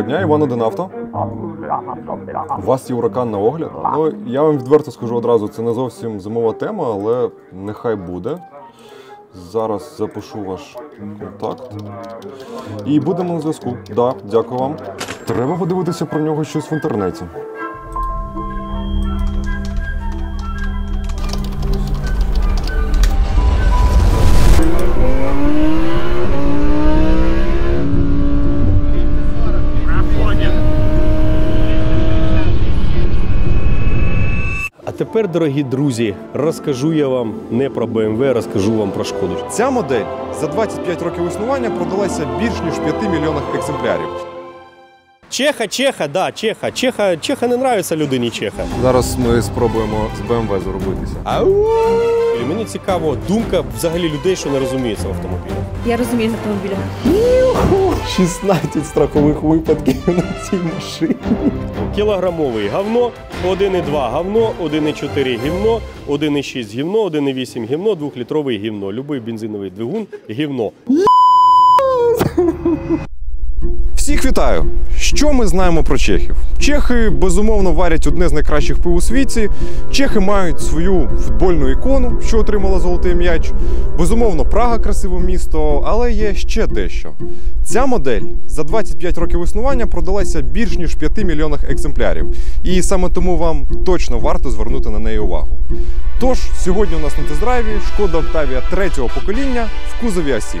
Доброго дня, Іван Одинавто. У вас є уракан на огляд. Ну, я вам відверто скажу одразу, це не зовсім зимова тема, але нехай буде. Зараз запишу ваш контакт. І будемо на зв'язку. Да, дякую вам. Треба подивитися про нього щось в інтернеті. Тепер, дорогі друзі, розкажу я вам не про BMW, розкажу вам про шкоду. Ця модель за 25 років існування продалася більш ніж 5 мільйонах екземплярів. Чеха, чеха, да, чеха. Чеха, чеха не нравиться людині чеха. Зараз ми спробуємо з BMW заробитися. Ау! І Мені цікаво думка взагалі людей, що не розуміється в автомобілях. Я розумію з автомобіля. 16 страхових випадків на цій машині. Кілограмовий говно, 1,2 говно, 1,4 гівно, 1,6 гівно, 1,8 гівно, 2-літровий гівно. Любий бензиновий двигун гівно. Всіх вітаю! Що ми знаємо про чехів? Чехи безумовно варять одне з найкращих пив у світі. Чехи мають свою футбольну ікону, що отримала золотий м'яч. Безумовно, Прага красиве місто, але є ще дещо. Ця модель за 25 років існування продалася більш ніж 5 мільйонах екземплярів. І саме тому вам точно варто звернути на неї увагу. Тож, сьогодні у нас на тест-драйві шкода Октавія третього покоління в кузові А7.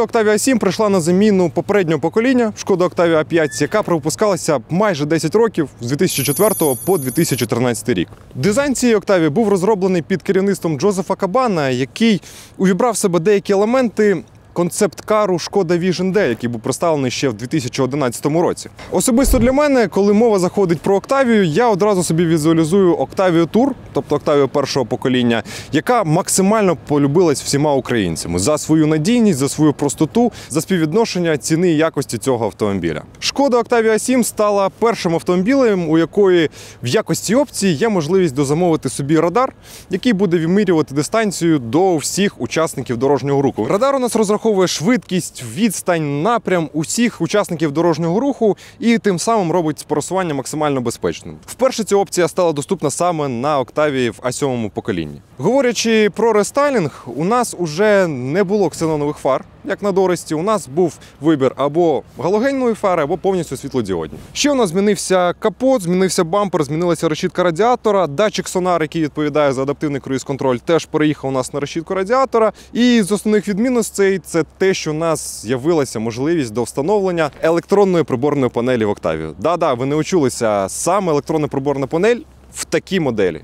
Шкода Octavia 7 прийшла на заміну попереднього покоління Шкода Octavia 5, яка пропускалася майже 10 років з 2004 по 2013 рік. Дизайн цієї Octavia був розроблений під керівництвом Джозефа Кабана, який увібрав в себе деякі елементи. Концепт-кару Шкода Vision D, який був представлений ще в 2011 році. Особисто для мене, коли мова заходить про Октавію, я одразу собі візуалізую Octavia Tour, тобто Octavia першого покоління, яка максимально полюбилась всіма українцями за свою надійність, за свою простоту, за співвідношення ціни і якості цього автомобіля. Шкода Octavia 7 стала першим автомобілем, у якої в якості опції є можливість дозамовити собі радар, який буде вимірювати дистанцію до всіх учасників дорожнього руху. Радар у нас розраховує швидкість, відстань, напрям усіх учасників дорожнього руху і тим самим робить просування максимально безпечним. Вперше ця опція стала доступна саме на Октавії в А7 поколінні. Говорячи про рестайлінг, у нас уже не було ксенонових фар. Як на Дорості, у нас був вибір або галогенної фари, або повністю світлодіодні. Ще у нас змінився капот, змінився бампер, змінилася решітка радіатора. Датчик сонар, який відповідає за адаптивний круїз-контроль, теж переїхав у нас на решітку радіатора. І з основних відмінностей це те, що у нас з'явилася можливість до встановлення електронної приборної панелі в Octavia. Да-да, ви не очулися саме електронна приборна панель в такій моделі.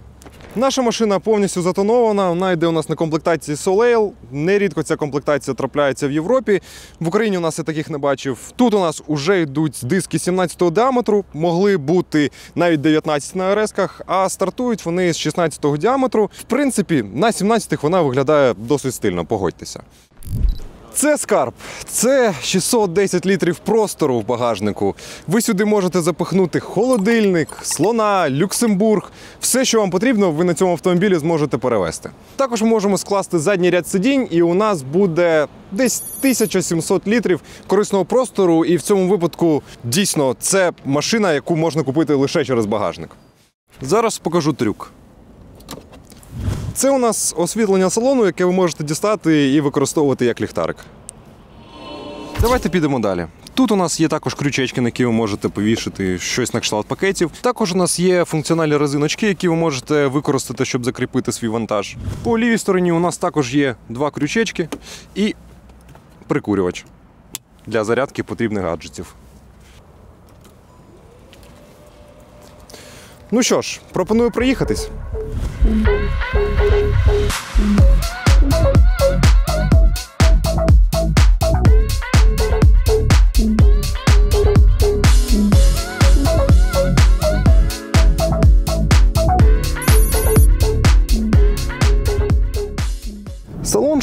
Наша машина повністю затонована. Вона йде у нас на комплектації Soleil. Нерідко ця комплектація трапляється в Європі. В Україні у нас я таких не бачив. Тут у нас вже йдуть диски 17-го діаметру, могли бути навіть 19 на РС-ках, а стартують вони з 16-го діаметру. В принципі, на 17-х вона виглядає досить стильно, погодьтеся. Це скарб, це 610 літрів простору в багажнику. Ви сюди можете запихнути холодильник, слона, люксембург. Все, що вам потрібно, ви на цьому автомобілі зможете перевезти. Також ми можемо скласти задній ряд сидінь, і у нас буде десь 1700 літрів корисного простору. І в цьому випадку дійсно це машина, яку можна купити лише через багажник. Зараз покажу трюк. Це у нас освітлення салону, яке ви можете дістати і використовувати як ліхтарик. Давайте підемо далі. Тут у нас є також крючечки, на які ви можете повішати щось на кшталт пакетів. Також у нас є функціональні резиночки, які ви можете використати, щоб закріпити свій вантаж. По лівій стороні у нас також є два крючечки і прикурювач для зарядки потрібних гаджетів. Ну що ж, пропоную проїхатись.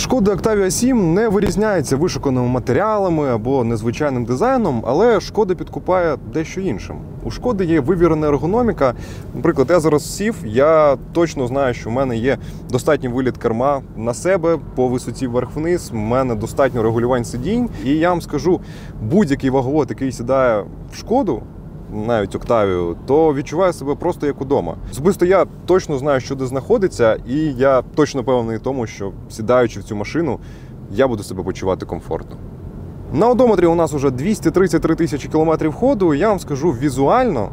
Шкоди Octavia 7 не вирізняється вишуканими матеріалами або незвичайним дизайном, але шкода підкупає дещо іншим. У шкоди є вивірена ергономіка. Наприклад, я зараз сів, я точно знаю, що в мене є достатній виліт керма на себе по висоті вверх-вниз. У мене достатньо регулювань сидінь. І я вам скажу, будь-який ваговод, який сідає в шкоду, навіть Октавію, то відчуваю себе просто як удома. Особисто я точно знаю, що де знаходиться, і я точно певний тому, що сідаючи в цю машину, я буду себе почувати комфортно. На одометрі у нас вже 233 тисячі кілометрів ходу. Я вам скажу візуально,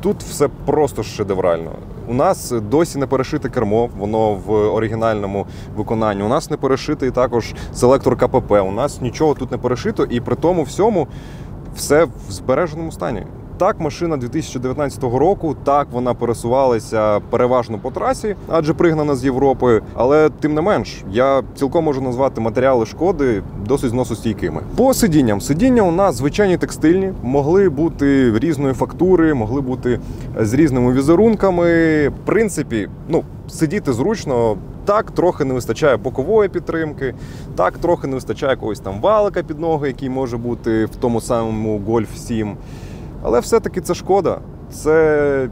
тут все просто шедеврально. У нас досі не перешите кермо, воно в оригінальному виконанні. У нас не перешитий також селектор КПП. У нас нічого тут не перешито, і при тому всьому все в збереженому стані. Так, машина 2019 року, так вона пересувалася переважно по трасі, адже пригнана з Європи. Але тим не менш, я цілком можу назвати матеріали шкоди досить зносостійкими. По сидінням сидіння у нас звичайні текстильні, могли бути різної фактури, могли бути з різними візерунками. В принципі, ну сидіти зручно. Так, трохи не вистачає бокової підтримки, так трохи не вистачає якогось там валика під ноги, який може бути в тому самому Golf 7. Але все-таки це шкода. Це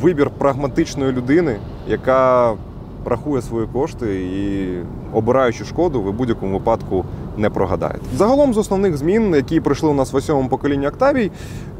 вибір прагматичної людини, яка рахує свої кошти і обираючи шкоду, ви будь-якому випадку не прогадаєте. Загалом з основних змін, які прийшли у нас в сьомому поколінні Октавій,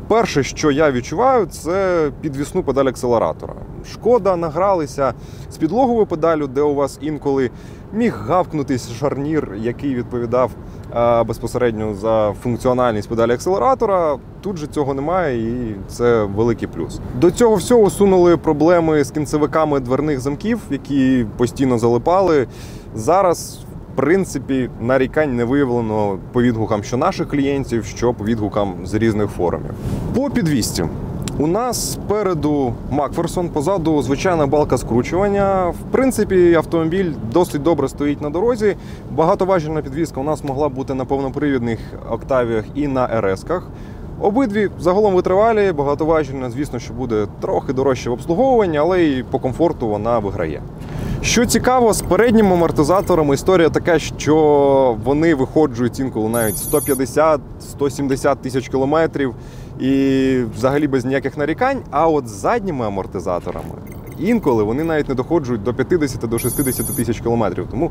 перше, що я відчуваю, це підвісну педаль акселератора. Шкода награлися з підлоговою педалю, де у вас інколи міг гавкнутись шарнір, який відповідав а, безпосередньо за функціональність педалі акселератора. Тут же цього немає, і це великий плюс. До цього всього сунули проблеми з кінцевиками дверних замків, які постійно залипали. Зараз. В принципі, нарікань не виявлено по відгукам що наших клієнтів, що по відгукам з різних форумів. По підвісті. У нас спереду Макферсон, позаду звичайна балка скручування. В принципі, автомобіль досить добре стоїть на дорозі. Багатоважільна підвізка у нас могла бути на повнопривідних октавіях і на РС-ках. Обидві загалом витривалі, багатоважільна, звісно, що буде трохи дорожче в обслуговуванні, але і по комфорту вона виграє. Що цікаво, з передніми амортизаторами історія така, що вони виходжують інколи навіть 150-170 тисяч кілометрів і взагалі без ніяких нарікань. А от з задніми амортизаторами інколи вони навіть не доходжують до 50 до 60 тисяч кілометрів. Тому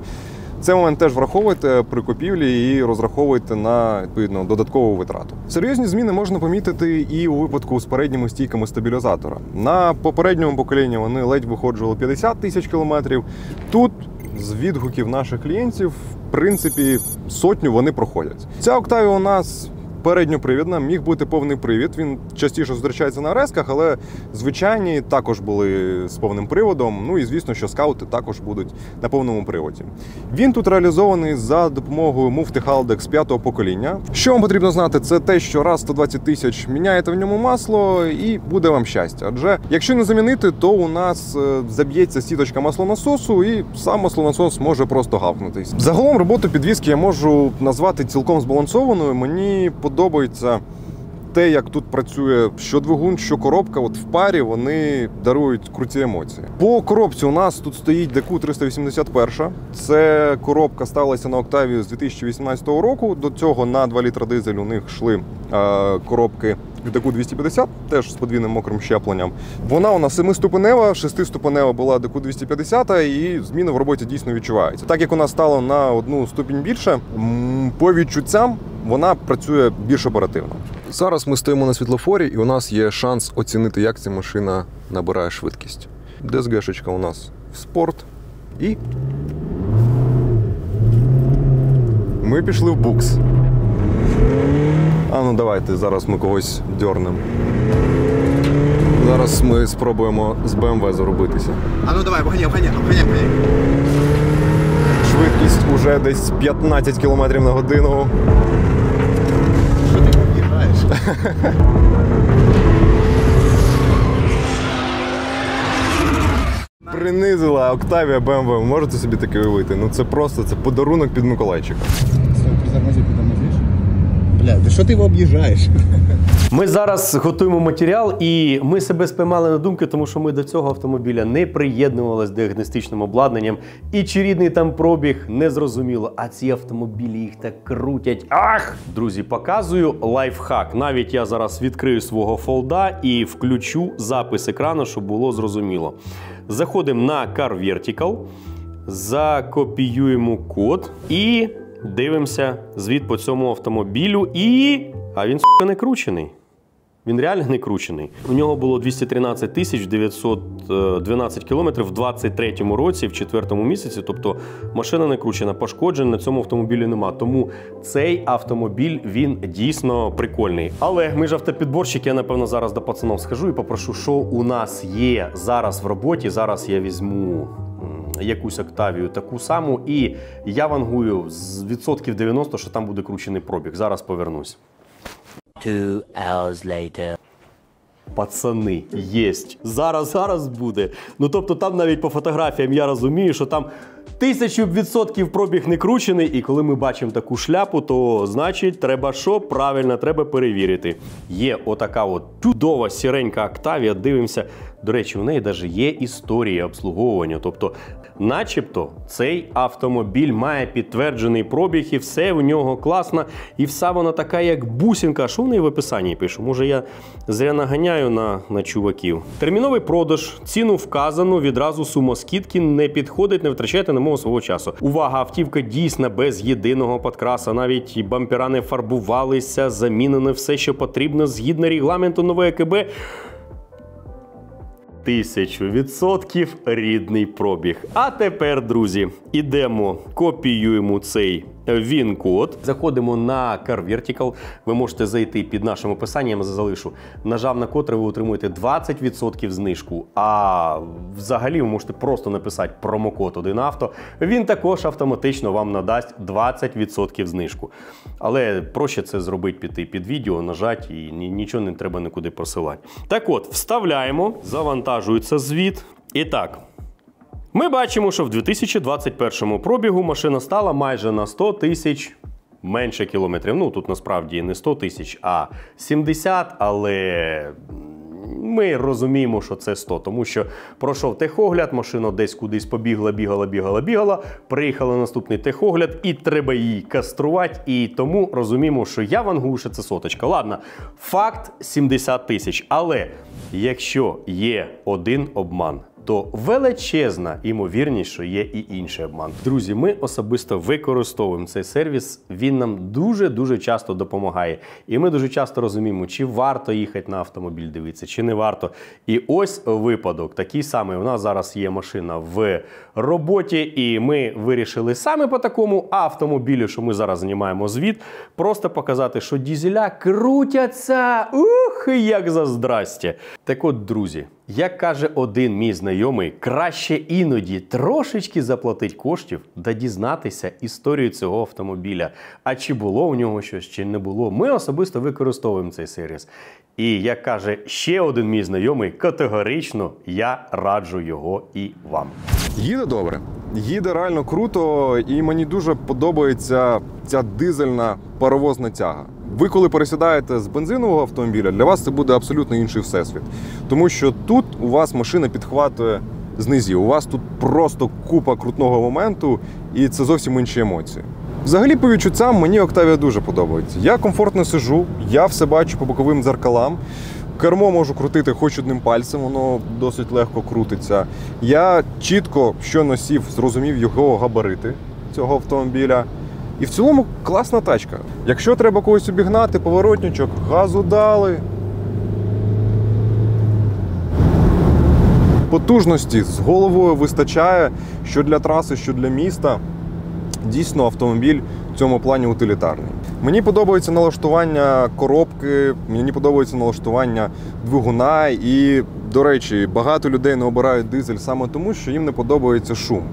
цей момент теж враховуйте при купівлі і розраховуйте на відповідно додаткову витрату. Серйозні зміни можна помітити і у випадку з передніми стійками стабілізатора. На попередньому поколінні вони ледь виходжували 50 тисяч кілометрів. Тут з відгуків наших клієнтів, в принципі, сотню вони проходять. Ця Octavia у нас передньопривідна, міг бути повний привід. Він частіше зустрічається на ресках, але звичайні також були з повним приводом. Ну і звісно, що скаути також будуть на повному приводі. Він тут реалізований за допомогою муфти Haldex п'ятого покоління. Що вам потрібно знати, це те, що раз 120 тисяч міняєте в ньому масло, і буде вам щастя. Адже якщо не замінити, то у нас е, заб'ється сіточка маслонасосу, і сам маслонасос може просто гавкнутись. Загалом роботу підвіски я можу назвати цілком збалансованою. Мені подобається те, як тут працює що двигун, що коробка. От в парі вони дарують круті емоції. По коробці у нас тут стоїть DQ 381. Це коробка сталася на Октаві з 2018 року. До цього на 2 літра дизель у них йшли е, коробки. DQ 250, теж з подвійним мокрим щепленням. Вона у нас семиступенева, шестиступенева була DQ 250, і зміни в роботі дійсно відчуваються. Так як у нас стало на одну ступінь більше, по відчуттям вона працює більш оперативно. Зараз ми стоїмо на світлофорі, і у нас є шанс оцінити, як ця машина набирає швидкість. ДСГшечка у нас в спорт і. Ми пішли в букс. А ну давайте зараз ми когось дьорнемо. Зараз ми спробуємо з БМВ заробитися. А ну давай, обганяй, обганяй, обганяй, обганяй. Швидкість уже десь 15 км на годину. Що ти в'їжджаєш? Принизила Octavia BMW. Можете собі таке уявити? Ну це просто це подарунок під Миколайчика. Бля, да что ты его объезжаешь? Ми зараз готуємо матеріал, і ми себе спіймали на думки, тому що ми до цього автомобіля не приєднувалися діагностичним обладнанням. І чи рідний там пробіг не зрозуміло. А ці автомобілі їх так крутять. Ах! Друзі, показую лайфхак. Навіть я зараз відкрию свого фолда і включу запис екрану, щоб було зрозуміло. Заходимо на Car Vertical, закопіюємо код і дивимося звіт по цьому автомобілю. І. А він сука, не кручений. Він реально не кручений. У нього було 213 тисяч 912 кілометрів в 23-му році, в четвертому місяці. Тобто машина не кручена, пошкоджень на цьому автомобілі нема. Тому цей автомобіль він дійсно прикольний. Але ми ж автопідборщики, я напевно зараз до пацанов скажу і попрошу, що у нас є зараз в роботі. Зараз я візьму якусь Октавію таку саму, і я вангую з відсотків 90, що там буде кручений пробіг. Зараз повернусь. Two hours later. Пацани, єсть. Зараз, зараз буде. Ну тобто, там навіть по фотографіям я розумію, що там тисячу відсотків пробіг не кручений. І коли ми бачимо таку шляпу, то значить, треба що? Правильно, треба перевірити. Є отака от чудова сіренька Октавія. Дивимося. До речі, у неї навіть є історія обслуговування. Тобто, Начебто цей автомобіль має підтверджений пробіг, і все в нього класно, і вся вона така, як бусинка. Що в неї в описанні пишу? Може, я зря наганяю на, на чуваків. Терміновий продаж, ціну вказано, відразу сума скидки не підходить, не втрачайте на мого свого часу. Увага, автівка дійсна без єдиного подкраса. Навіть бампера не фарбувалися, замінено все, що потрібно згідно регламенту нове КБ. 1000% рідний пробіг. А тепер, друзі, ідемо, копіюємо цей він-код. Заходимо на Car Vertical. Ви можете зайти під нашим описанням, я залишу. Нажав на котре ви отримуєте 20% знижку. А взагалі ви можете просто написати промокод 1авто. Він також автоматично вам надасть 20% знижку. Але проще це зробити піти під відео, нажати і ні- нічого не треба нікуди просилати. Так от, вставляємо, завантажується звіт. І так. Ми бачимо, що в 2021 пробігу машина стала майже на 100 тисяч менше кілометрів. Ну тут насправді не 100 тисяч, а 70, але ми розуміємо, що це 100, тому що пройшов техогляд, машина десь кудись побігла, бігала, бігала, бігала. Приїхала наступний техогляд, і треба її каструвати. І тому розуміємо, що я вангую, що це соточка. Ладно, факт 70 тисяч. Але якщо є один обман, то величезна імовірність, що є і інший обман. Друзі, ми особисто використовуємо цей сервіс. Він нам дуже дуже часто допомагає. І ми дуже часто розуміємо, чи варто їхати на автомобіль дивитися, чи не варто. І ось випадок такий самий. У нас зараз є машина в роботі, і ми вирішили саме по такому автомобілю, що ми зараз знімаємо звіт, просто показати, що дізеля крутяться. Ух, як за здрастя. Так от, друзі. Як каже один мій знайомий, краще іноді трошечки заплатить коштів да дізнатися історію цього автомобіля. А чи було у нього щось, чи не було. Ми особисто використовуємо цей сервіс. І як каже ще один мій знайомий, категорично я раджу його і вам. Їде добре, їде реально круто, і мені дуже подобається ця дизельна паровозна тяга. Ви, коли пересідаєте з бензинового автомобіля, для вас це буде абсолютно інший всесвіт. Тому що тут у вас машина підхватує з низів. У вас тут просто купа крутного моменту, і це зовсім інші емоції. Взагалі, по відчуттям, мені Октавія дуже подобається. Я комфортно сижу, я все бачу по боковим дзеркалам. Кермо можу крутити хоч одним пальцем, воно досить легко крутиться. Я чітко, що носів, зрозумів його габарити цього автомобіля. І в цілому класна тачка. Якщо треба когось обігнати, поворотничок, газу дали. Потужності з головою вистачає, що для траси, що для міста. Дійсно, автомобіль в цьому плані утилітарний. Мені подобається налаштування коробки, мені подобається налаштування двигуна. І, до речі, багато людей не обирають дизель саме тому, що їм не подобається шум.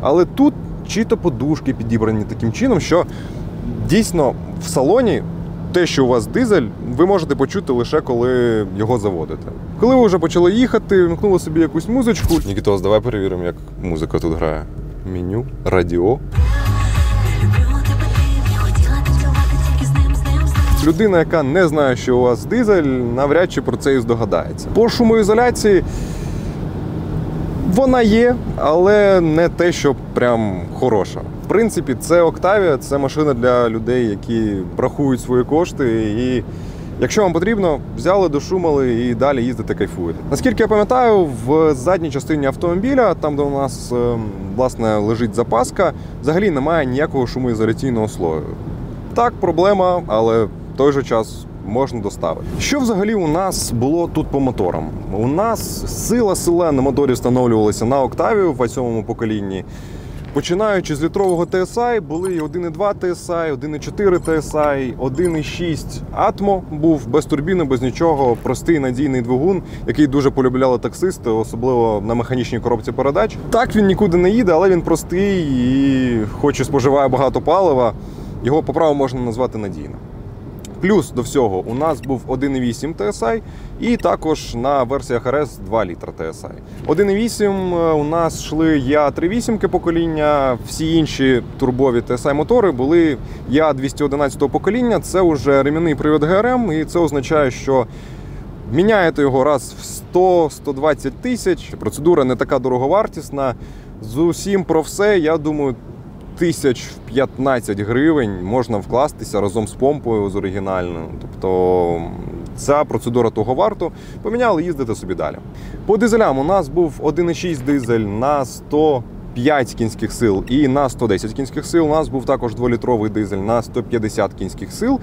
Але тут чи то подушки підібрані таким чином, що дійсно в салоні те, що у вас дизель, ви можете почути лише коли його заводите. Коли ви вже почали їхати, вмкнули собі якусь музичку. Нікітос, давай перевіримо, як музика тут грає. Меню, радіо. Людина, яка не знає, що у вас дизель, навряд чи про це і здогадається. По шумоізоляції вона є, але не те, що прям хороша. В принципі, це Octavia, це машина для людей, які рахують свої кошти. І якщо вам потрібно, взяли, дошумали і далі їздите, кайфуєте. Наскільки я пам'ятаю, в задній частині автомобіля, там де у нас ем, власне лежить запаска, взагалі немає ніякого шумоізоляційного слою. Так, проблема, але той же час можна доставити. Що взагалі у нас було тут по моторам? У нас сила сила на моторі встановлювалася на Октавію в восьмому поколінні. Починаючи з літрового TSI, були і 1,2 TSI, 1,4 TSI, 1,6 Atmo був без турбіни, без нічого, простий надійний двигун, який дуже полюбляли таксисти, особливо на механічній коробці передач. Так він нікуди не їде, але він простий і, хоч і споживає багато палива, його по праву можна назвати надійним. Плюс до всього у нас був 1,8 TSI і також на версіях RS 2 літра TSI. 1,8 у нас йшли Я38 покоління, всі інші турбові TSI мотори були Я211 покоління. Це вже ремінний привід ГРМ, і це означає, що Міняєте його раз в 100-120 тисяч. Процедура не така дороговартісна. З усім про все, я думаю, тисяч в 15 гривень можна вкластися разом з помпою з оригінальною. Тобто ця процедура того варто. Поміняли, їздите собі далі. По дизелям у нас був 1,6 дизель на 105 кінських сил і на 110 кінських сил. У нас був також 2-літровий дизель на 150 кінських сил.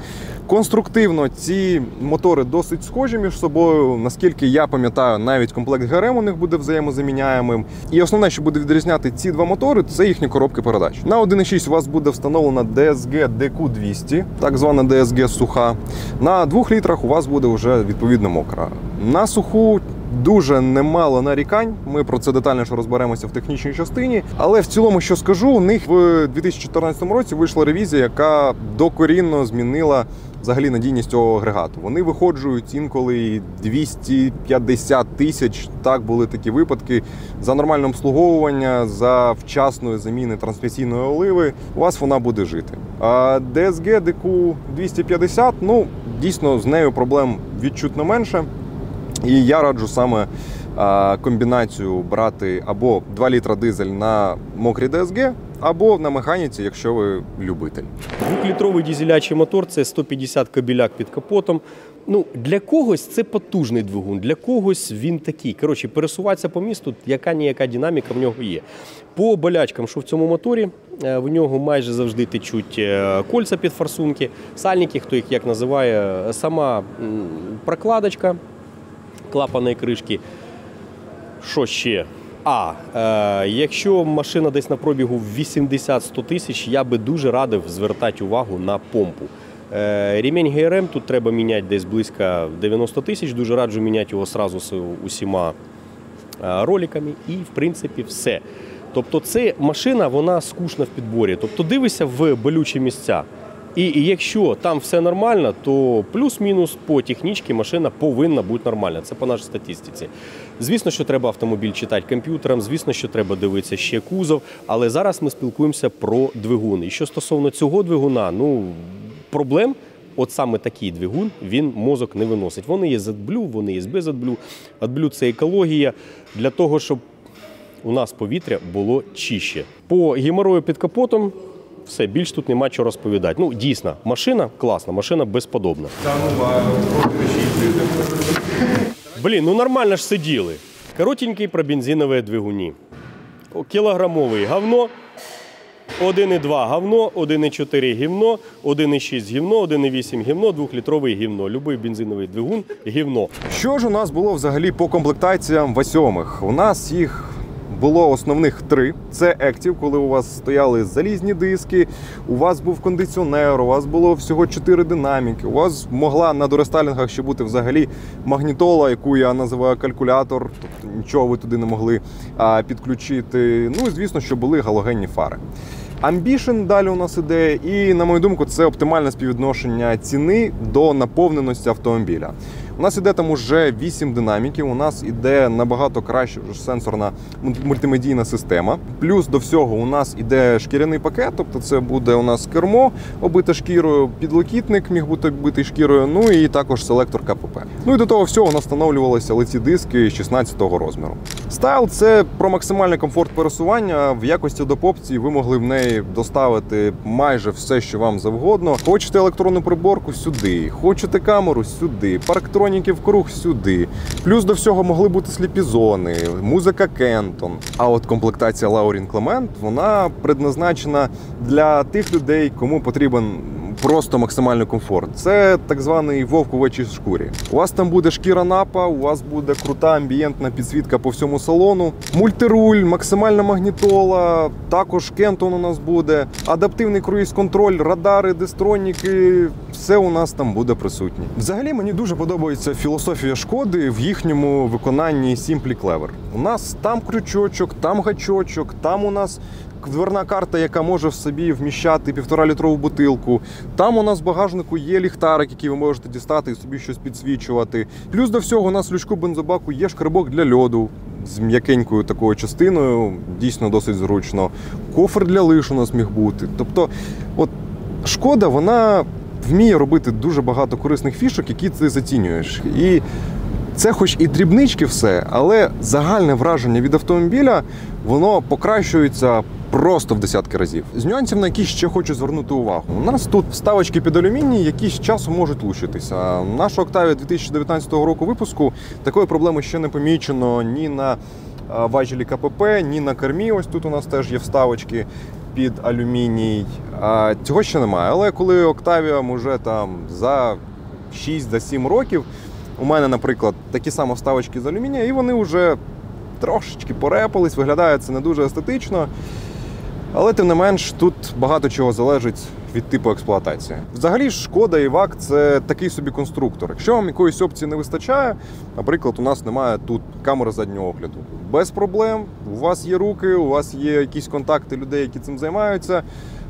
Конструктивно ці мотори досить схожі між собою. Наскільки я пам'ятаю, навіть комплект ГРМ у них буде взаємозаміняємим. І основне, що буде відрізняти ці два мотори, це їхні коробки передач. На 1.6 у вас буде встановлена DSG DQ200, так звана DSG суха. На 2 літрах у вас буде вже відповідно мокра. На суху Дуже немало нарікань. Ми про це детальніше розберемося в технічній частині. Але в цілому, що скажу, у них в 2014 році вийшла ревізія, яка докорінно змінила взагалі надійність цього агрегату. Вони виходжують інколи і 250 тисяч. Так були такі випадки. За нормальне обслуговування, за вчасної заміни трансмісійної оливи, у вас вона буде жити. А DSG DQ 250, ну дійсно з нею проблем відчутно менше. І я раджу саме комбінацію брати або 2 літра дизель на мокрій DSG, або на механіці, якщо ви любитель. Двохлітровий дізелячий мотор це 150 кабіляк під капотом. Ну, для когось це потужний двигун, для когось він такий. Коротше, пересуватися по місту, яка ніяка динаміка в нього є. По болячкам, що в цьому моторі, е, в нього майже завжди течуть е, кольця під форсунки, сальники, хто їх як називає, сама прокладочка клапаної кришки. Що ще? А е, якщо машина десь на пробігу 80-100 тисяч, я би дуже радив звертати увагу на помпу. Е, ремінь ГРМ тут треба міняти десь близько 90 тисяч. Дуже раджу міняти його сразу з усіма е, роликами, і в принципі все. Тобто, це машина, вона скучна в підборі. Тобто дивися в болючі місця. І, якщо там все нормально, то плюс-мінус по технічці машина повинна бути нормальна. Це по нашій статистиці. Звісно, що треба автомобіль читати комп'ютером, звісно, що треба дивитися ще кузов, але зараз ми спілкуємося про двигун. І що стосовно цього двигуна, ну проблем. От саме такий двигун він мозок не виносить. Вони є з AdBlue, вони є з без AdBlue. AdBlue – це екологія для того, щоб у нас повітря було чище. По геморою під капотом все, більш тут нема чого розповідати. Ну, дійсно, машина класна, машина безподобна. Блін, ну нормально ж сиділи. Коротенький про бензинові двигуні. Кілограмовий говно, 1,2 говно, 1,4 гівно, 1,6 гівно, 1,8 гівно, 2-літровий гівно. Любий бензиновий двигун гівно. Що ж у нас було взагалі по комплектаціям восьомих? У нас їх було основних три: це Active, коли у вас стояли залізні диски, у вас був кондиціонер, у вас було всього чотири динаміки. У вас могла на дорестайлінгах ще бути взагалі магнітола, яку я називаю калькулятор, тобто нічого ви туди не могли а, підключити. Ну і звісно, що були галогенні фари. Ambition далі у нас іде, і на мою думку, це оптимальне співвідношення ціни до наповненості автомобіля. У нас іде там уже 8 динаміків. У нас іде набагато краще вже сенсорна мультимедійна система. Плюс до всього у нас іде шкіряний пакет, тобто це буде у нас кермо обите шкірою, підлокітник міг бути оббитий шкірою. Ну і також селектор КПП. Ну і до того всього у нас встановлювалися лиці диски 16-го розміру. Стайл це про максимальний комфорт пересування. В якості доп. опцій ви могли в неї доставити майже все, що вам завгодно. Хочете електронну приборку сюди, хочете камеру сюди, парктроніки в круг сюди. Плюс до всього могли бути сліпізони, музика Кентон. А от комплектація Lauryn Clement, вона предназначена для тих людей, кому потрібен просто максимальний комфорт. Це так званий вовк у вечій шкурі. У вас там буде шкіра напа, у вас буде крута амбієнтна підсвітка по всьому салону, мультируль, максимальна магнітола, також Кентон у нас буде, адаптивний круїз-контроль, радари, дистроніки. Все у нас там буде присутнє. Взагалі мені дуже подобається філософія шкоди в їхньому виконанні Simply Clever. У нас там крючочок, там гачочок, там у нас дверна карта, яка може в собі вміщати півтора літрову бутилку. Там у нас в багажнику є ліхтарик, який ви можете дістати і собі щось підсвічувати. Плюс до всього у нас в лючку бензобаку є шкребок для льоду. З м'якенькою такою частиною, дійсно досить зручно. Кофр для лиш у нас міг бути. Тобто, от шкода, вона вміє робити дуже багато корисних фішок, які ти зацінюєш. І це хоч і дрібнички все, але загальне враження від автомобіля воно покращується просто в десятки разів. З нюансів, на які ще хочу звернути увагу. У нас тут вставочки під алюміній, які з часом можуть лущитися. Наша Octavia 2019 року випуску такої проблеми ще не помічено ні на важелі КПП, ні на кермі. Ось тут у нас теж є вставочки під алюміній. Цього ще немає. Але коли Octavia вже там за 6-7 років, у мене, наприклад, такі самі вставочки з алюмінія, і вони вже трошечки порепались, виглядає це не дуже естетично. Але тим не менш, тут багато чого залежить від типу експлуатації. Взагалі, шкода і ВАК це такий собі конструктор. Якщо вам якоїсь опції не вистачає, наприклад, у нас немає тут камери заднього огляду. Без проблем. У вас є руки, у вас є якісь контакти людей, які цим займаються.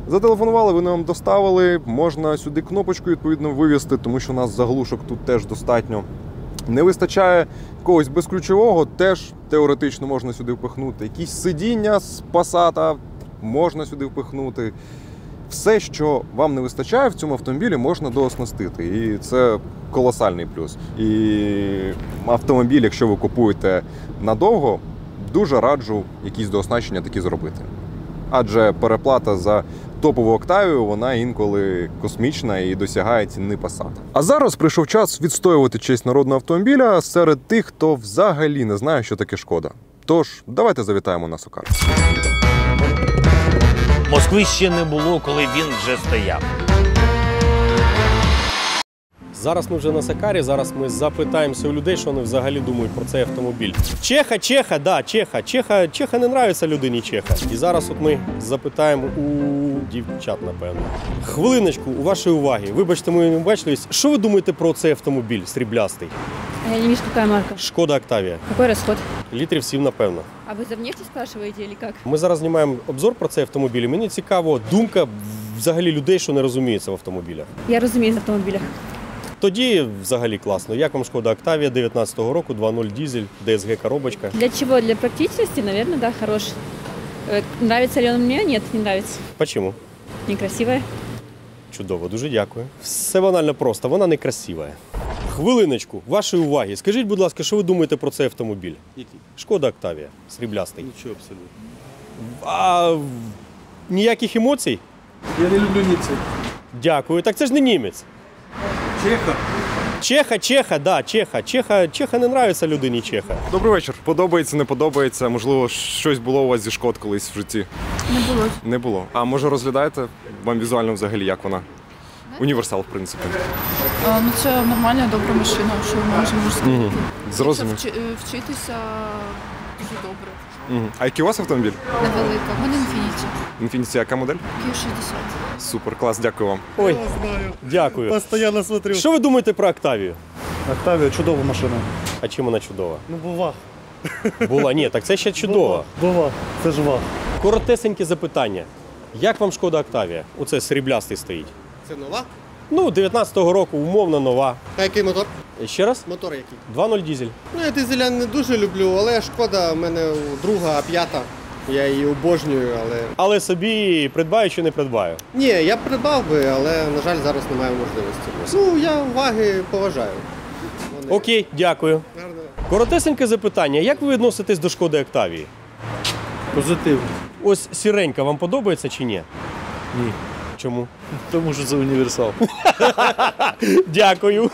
Зателефонували, вони вам доставили. Можна сюди кнопочку відповідно вивести, тому що у нас заглушок тут теж достатньо. Не вистачає когось безключового, теж теоретично можна сюди впихнути. Якісь сидіння з пасата можна сюди впихнути. Все, що вам не вистачає в цьому автомобілі, можна дооснастити. І це колосальний плюс. І автомобіль, якщо ви купуєте надовго, дуже раджу якісь дооснащення такі зробити. Адже переплата за топову Октавію, вона інколи космічна і досягає ціни Passat. А зараз прийшов час відстоювати честь народного автомобіля серед тих, хто взагалі не знає, що таке шкода. Тож, давайте завітаємо на Сокар. Москви ще не було, коли він вже стояв. Зараз ми вже на Сакарі. Зараз ми запитаємося у людей, що вони взагалі думають про цей автомобіль. Чеха, Чеха, да, Чеха, Чеха, Чеха не нравиться людині Чеха. І зараз от ми запитаємо у дівчат, напевно. Хвилиночку, у вашої уваги. Вибачте, мою невбачливість. Що ви думаєте про цей автомобіль сріблястий? Я не вижу, какая марка. Шкода Октавія. Какой расход? Літрів 7, напевно. А вы за нефть спрашиваете или как? Ми зараз знімаємо обзор про цей автомобіль. і Мені цікаво думка взагалі людей, що не розуміються в автомобілях. Я разумеюсь в автомобилях. Тоді взагалі класно. Як вам шкода Октавія 19-го року, 2.0 дізель, DSG коробочка. Для чего? Для практичности, наверное, да, хорош. Э, Нравится ли он мне? Нет, не нравится. Почому? Некрасивая. Чудово, дуже дякую. Все банально просто, вона некрасива. Хвилиночку, вашої уваги. Скажіть, будь ласка, що ви думаєте про цей автомобіль? Який? Шкода Октавія, сріблястий. Нічого абсолютно. А ніяких емоцій? Я не люблю німців. Дякую. Так це ж не німець. Чеха. Чеха, Чеха, да, Чеха. Чеха, Чеха не нравиться людині Чеха. Добрий вечір. Подобається, не подобається. Можливо, щось було у вас зі шкод колись в житті. Не було. Не було. А може розглядаєте вам візуально взагалі, як вона? Універсал, в принципі. А, ну це нормальна, добра машина, що ми можемо сказати. Зрозумів. Вчи- е, Вчитися А який у вас автомобіль? Невелика. У мене інфініті. Яка модель? Q60. Супер, клас, дякую вам. Ой, дякую. Постоянно смотрю. Що ви думаєте про Октавію? Октавія чудова машина. А чим вона чудова? Ну, бува. Була ні, так це ще чудова. Бува. Це ж вах. Коротесеньке запитання. Як вам шкода Октавія? Оце сріблястий стоїть. Це нова? Ну, 19-го року, умовно нова. А який мотор? Ще раз? Мотор який? 2.0 дізель. Ну, я дизеля не дуже люблю, але шкода, в мене друга, а п'ята. Я її обожнюю, але. Але собі придбаю чи не придбаю. Ні, я б придбав би, але, на жаль, зараз немає можливості. Ну, я ваги поважаю. Вони- Окей, дякую. Гарно. Коротесеньке запитання. Як ви відноситесь до шкоди Октавії? Позитив. Ось сіренька вам подобається чи ні? Ні. Чому? Тому що це універсал. Дякую.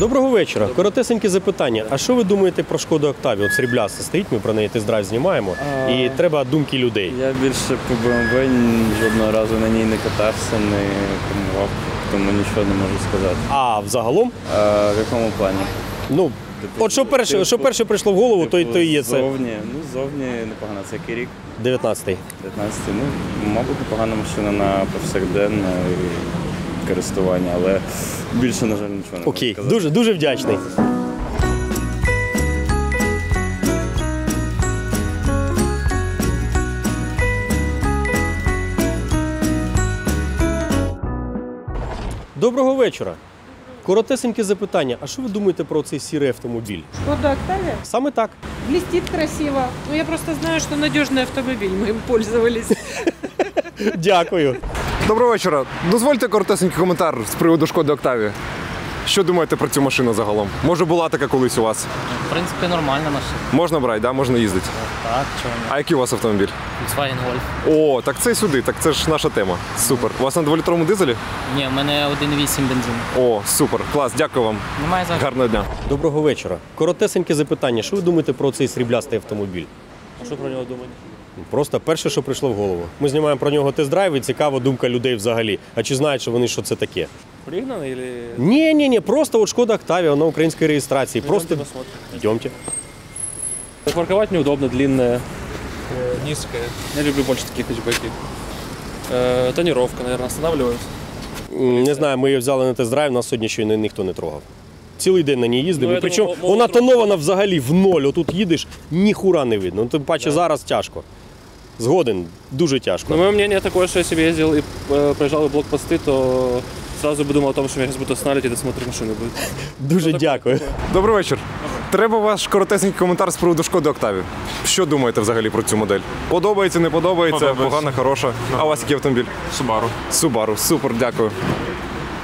Доброго вечора. Коротесеньке запитання. А що ви думаєте про шкоду Октавію? От срібляста стоїть, ми про неї тест-драйв знімаємо. І треба думки людей. Я більше по BMW жодного разу на ній не катався, не комував, тому нічого не можу сказати. А взагалом, А в якому плані? ну, от що перше, що перше прийшло в голову, то, й- то і є це. Зовні, ну зовні непогано. Це який рік? 19-й. 19 Ну, мабуть, непогана машина на повсякденне користування, але більше, на жаль, нічого не можу Окей, сказати. дуже дуже вдячний. Доброго вечора. Коротесеньке запитання. А що ви думаєте про цей сірий автомобіль? Шкода Октавия? Саме так. Блестит красиво. Ну, я просто знаю, що надіжний автомобіль. Ми їм пользовались. Дякую. Доброго вечора. Дозвольте коротесенький коментар з приводу шкоди Октавії. Що думаєте про цю машину загалом? Може була така колись у вас? В принципі, нормальна машина. Можна брати, да? можна їздити. Так, чого ні. А який у вас автомобіль? Volkswagen Golf. О, так це сюди, так це ж наша тема. Супер. У вас на 2-літровому дизелі? Ні, в мене 1,8 бензин. О, супер, клас, дякую вам. Немає за Гарного дня. Доброго вечора. Коротесеньке запитання. Що ви думаєте про цей сріблястий автомобіль? А що про нього думаєте? Просто перше, що прийшло в голову. Ми знімаємо про нього тест-драйв і цікава думка людей взагалі. А чи знають, що вони що це таке? Пригнано или... Ні, ні, ні, просто от шкода Октавія на українській реєстрації. Просто йдемте. Парковать неудобно, длинная. Низкая. Я люблю больше такие хэтчбеки. Э, тонировка, наверное, останавливает. М, Не знаю, ми її взяли на тест-драйв, нас сьогодні ще й ніхто не трогав. Цілий день на ній їздив. Ну, і я Причому думав, мол- вона мол- тонована взагалі в ноль. Отут їдеш, ніхура не видно. Ну, тим паче зараз тяжко. Згоден, дуже тяжко. Но мое мнение такое, что если бы я ездил и э, проезжал бы блокпосты, то сразу бы думал о том, что меня сейчас будут останавливать и досмотр машины будет. Дуже дякую. Добрий вечір. Треба ваш коротесенький коментар з приводу шкоди Октаві. Що думаєте взагалі про цю модель? Подобається, не подобається, погана, хороша. А у вас який автомобіль? Субару. Субару, супер, дякую.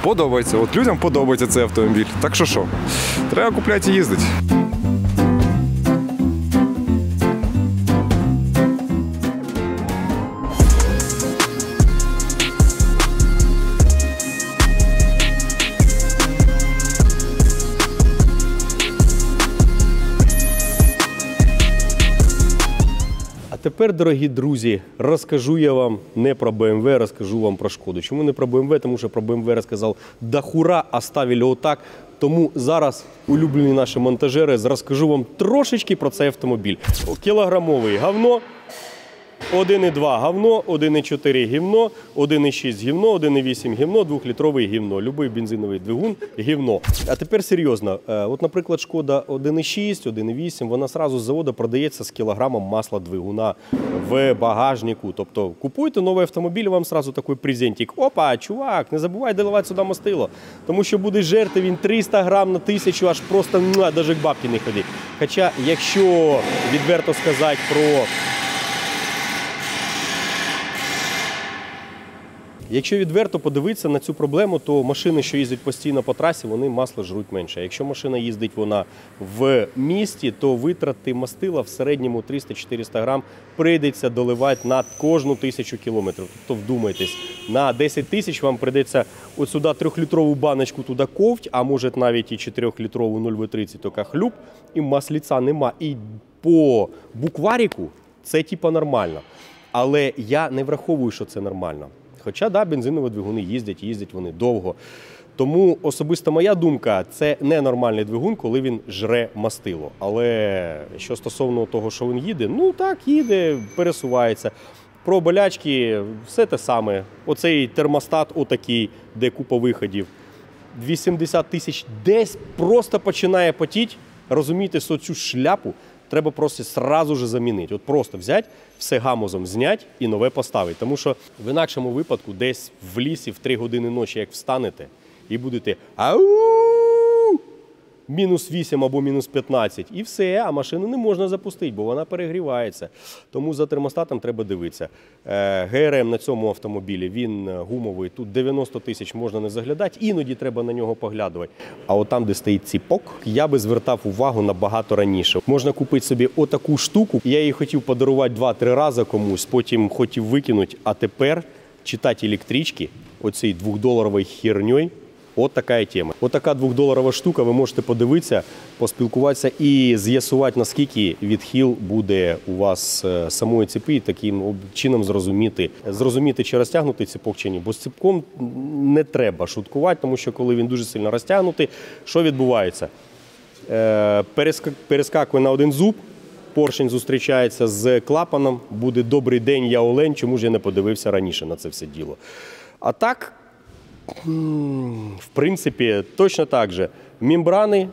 Подобається. От людям подобається цей автомобіль. Так що що? Треба купляти і їздити. Тепер, дорогі друзі, розкажу я вам не про БМВ, розкажу вам про шкоду. Чому не про БМВ? Тому що про БМВ розказав Дахура, оставили отак. Тому зараз, улюблені наші монтажери, розкажу вам трошечки про цей автомобіль. Кілограмовий говно. 1,2 говно, 1,4 гівно, 1,6 гівно, 1,8 гівно, 2-літровий гівно. Любий бензиновий двигун гівно. А тепер серйозно. Е, От, наприклад, шкода 1,6, 1,8, вона сразу з заводу продається з кілограмом масла двигуна в багажнику. Тобто купуйте новий автомобіль, вам сразу такий презентик. Опа, чувак, не забувай доливати сюди мастило. Тому що буде жерти він 300 грам на тисячу, аж просто навіть к бабки не ходи. Хоча, якщо відверто сказати про Якщо відверто подивитися на цю проблему, то машини, що їздять постійно по трасі, вони масло жруть менше. Якщо машина їздить вона в місті, то витрати мастила в середньому 300-400 грам прийдеться доливати на кожну тисячу кілометрів. Тобто вдумайтесь, на 10 тисяч вам прийдеться от сюди трьохлітрову баночку туди ковть, а може навіть і 4-літрову 0,30 тільки хлюб, і масліця нема. І по букваріку це типа нормально. Але я не враховую, що це нормально. Хоча да, бензинові двигуни їздять, їздять вони довго. Тому особисто моя думка, це не нормальний двигун, коли він жре мастило. Але що стосовно того, що він їде, ну так, їде, пересувається. Про болячки все те саме. Оцей термостат, отакий, де купа виходів. 80 тисяч десь просто починає потіть. Розумієте, що цю шляпу треба просто сразу же замінити. От просто взяти, все гамозом зняти і нове поставити. Тому що в інакшому випадку десь в лісі в 3 години ночі, як встанете, і будете ау мінус 8 або мінус 15, і все, а машину не можна запустити, бо вона перегрівається. Тому за термостатом треба дивитися. Е, ГРМ на цьому автомобілі він е, гумовий, тут 90 тисяч можна не заглядати, іноді треба на нього поглядувати. А от там, де стоїть ціпок, я би звертав увагу набагато раніше. Можна купити собі отаку штуку. Я її хотів подарувати 2-3 рази комусь, потім хотів викинути, а тепер читати електрички, оцей двохдоларовою херньою, От така тема. От така двохдоларова штука. Ви можете подивитися, поспілкуватися і з'ясувати, наскільки відхил буде у вас е, самої цепи, і таким чином зрозуміти, зрозуміти, чи розтягнутий цепок чи ні. Бо з цепком не треба шуткувати, тому що коли він дуже сильно розтягнутий, що відбувається? Е, Перескакує на один зуб. Поршень зустрічається з клапаном. Буде добрий день, я олень. Чому ж я не подивився раніше на це все діло? А так, в принципі, точно так же. Мембрани,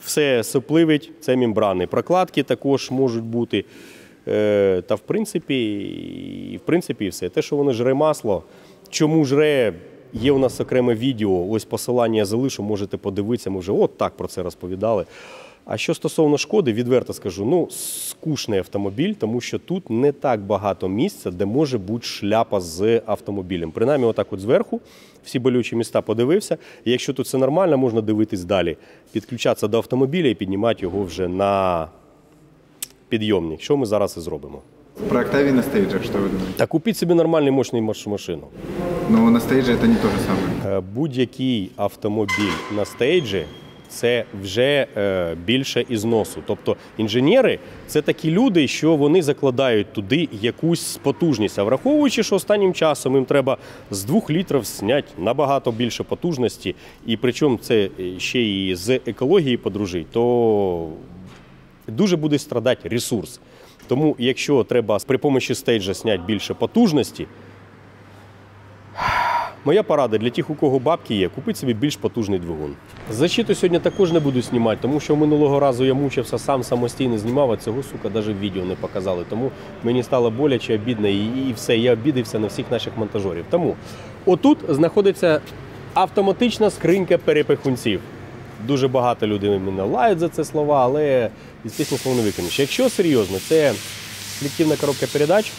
все сопливить, це мембрани. Прокладки також можуть бути. Е, Та в принципі, в принципі, все. Те, що воно жре масло, чому жре, є у нас окреме відео. Ось посилання я залишу, можете подивитися. Ми вже от так про це розповідали. А що стосовно шкоди, відверто скажу, ну скучний автомобіль, тому що тут не так багато місця, де може бути шляпа з автомобілем. Принаймні, отак от зверху, всі болючі міста подивився. І якщо тут все нормально, можна дивитись далі, підключатися до автомобіля і піднімати його вже на підйомник, що ми зараз і зробимо. Про Октавии на стейджах, что вы думаете? Та купіть собі нормальний мощний машину. Но на стейдже это не то же самое. Е, Будь-який автомобіль на стейджі це вже е, більше ізносу. Тобто інженери це такі люди, що вони закладають туди якусь потужність. А враховуючи, що останнім часом їм треба з двох літрів зняти набагато більше потужності, і причому це ще і з екології подружить, то дуже буде страдати ресурс. Тому, якщо треба при помощі стейджа зняти більше потужності, Моя порада для тих, у кого бабки є, купіть собі більш потужний двигун. Защиту сьогодні також не буду знімати, тому що минулого разу я мучився сам самостійно знімав, а цього сука навіть в відео не показали. Тому мені стало боляче, обідно і, і все. Я обідався на всіх наших монтажерів. Тому отут знаходиться автоматична скринька перепихунців. Дуже багато людей мене лають за це слова, але звісно, слово не виконуєш. Якщо серйозно, це селективна коробка передач.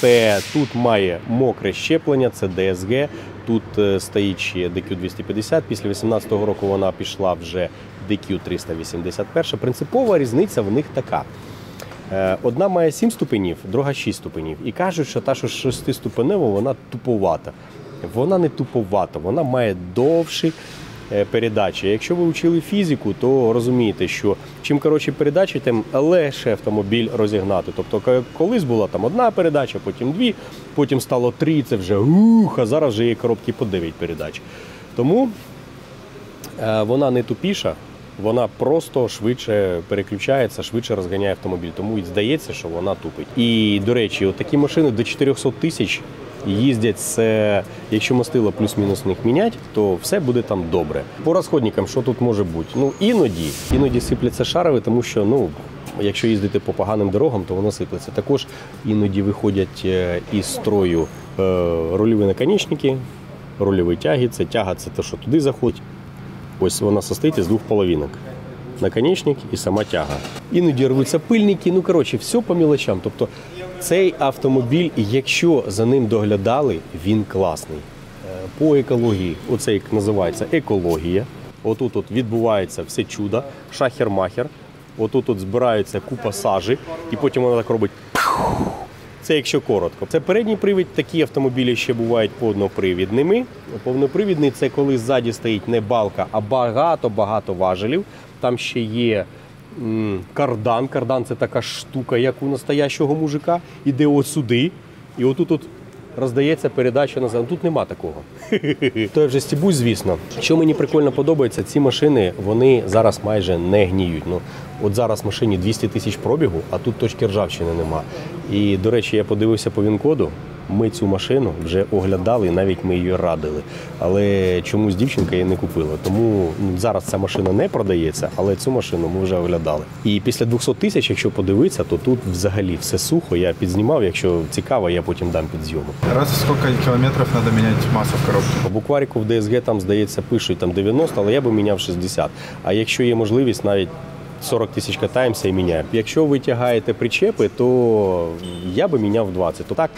Це тут має мокре щеплення, це DSG. Тут е, стоїть ще DQ250. Після 2018 року вона пішла вже DQ381. Принципова різниця в них така. Е, Одна має 7 ступенів, друга 6 ступенів. І кажуть, що та, що 6 ступенева, вона туповата. Вона не туповата, вона має довші е, передачі. Якщо ви вчили фізику, то розумієте, що чим коротше передачі, тим легше автомобіль розігнати. Тобто, колись була там одна передача, потім дві, потім стало три, це вже ух, а зараз вже є коробки по 9 передач. Тому Е, вона не тупіша, вона просто швидше переключається, швидше розганяє автомобіль. Тому і здається, що вона тупить. І до речі, от такі машини до 400 тисяч їздять з, е, якщо мастило плюс-мінус них мінять, то все буде там добре. По розходникам, що тут може бути? Ну іноді, іноді сипляться шарові, тому що ну. Якщо їздити по поганим дорогам, то воно сиплеться. Також іноді виходять е, із строю е, рульові наконечники, рульові тяги. Це тяга, це те, що туди заходить. Ось вона состоїть із двох половинок. Наконечник і сама тяга. Іноді рвуться пильники. Ну коротше, все по мілочам. Тобто цей автомобіль, якщо за ним доглядали, він класний. Е, По екології, оце як називається екологія. Отут от відбувається все чудо, шахер-махер. Отут от збирається купа сажі, і потім вона так робить. Це якщо коротко. Це передній привід, такі автомобілі ще бувають повнопривідними. Повнопривідний це коли ззаді стоїть не балка, а багато-багато важелів. Там ще є кардан. Кардан це така штука, як у настоящого мужика. Іде от сюди, і отут от роздається передача назад. Тут нема такого. То я вже стібусь, звісно. Що мені прикольно подобається, ці машини вони зараз майже не гніють. Ну, от зараз машині 200 тисяч пробігу, а тут точки ржавчини нема. І, до речі, я подивився по він-коду. Ми цю машину вже оглядали, навіть ми її радили. Але чомусь дівчинка її не купила. Тому ну, зараз ця машина не продається, але цю машину ми вже оглядали. І після 200 тисяч, якщо подивитися, то тут взагалі все сухо. Я підзнімав. Якщо цікаво, я потім дам підзйомок. Раз в сколько километров надо менять масло в коробке? По букваріку в ДСГ там, здається, пишуть там 90, але я би міняв 60. А якщо є можливість, навіть 40 тисяч катаємося і міняємо. Якщо ви тягаєте причепи, то я би міняв 20. То так,